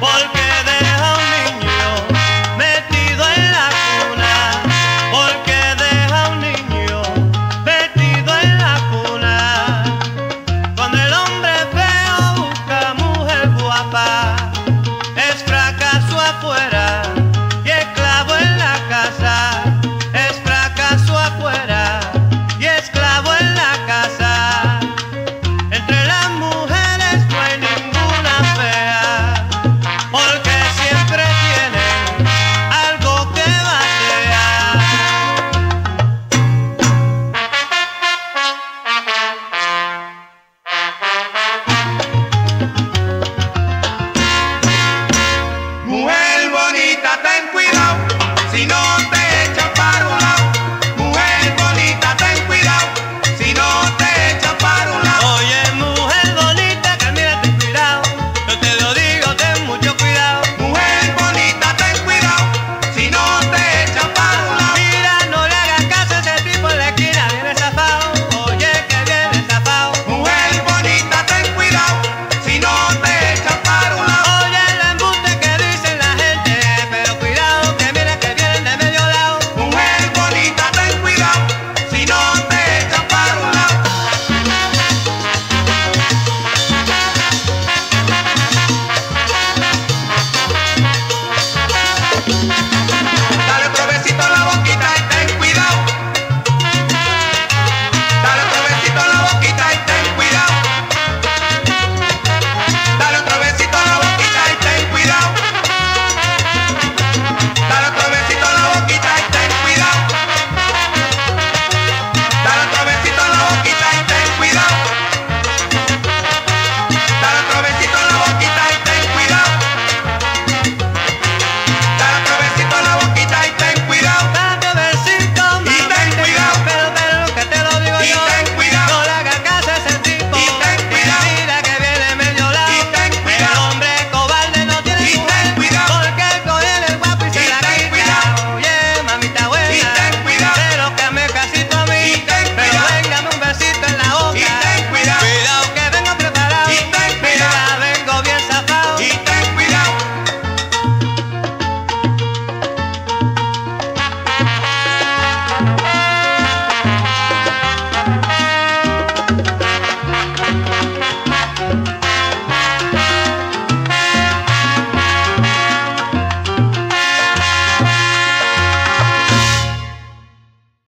Porque...